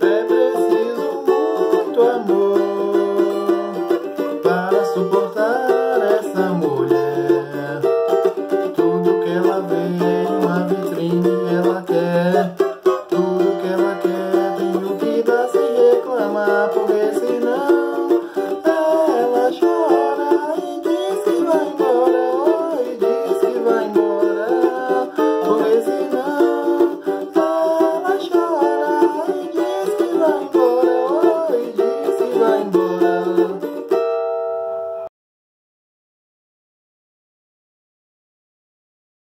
É preciso muito amor para suportar essa mulher. Tudo que ela vê é uma vitrine, ela quer.